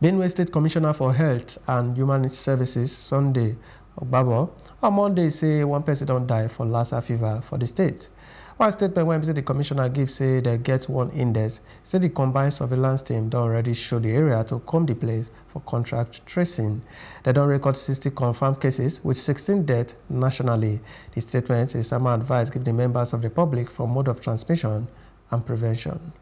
Benue State Commissioner for Health and Human Services, Sunday Ongbabo, on Monday say one person don die for Lassa fever for the state. One statement wey the commissioner give say they get one index say the combined surveillance team don't already show the area to comb the place for contract tracing. They don't record 60 confirmed cases with 16 deaths nationally. The statement is some advice give the members of the public for mode of transmission and prevention.